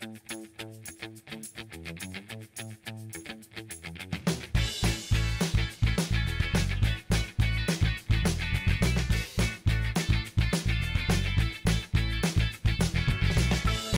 Mm-hmm.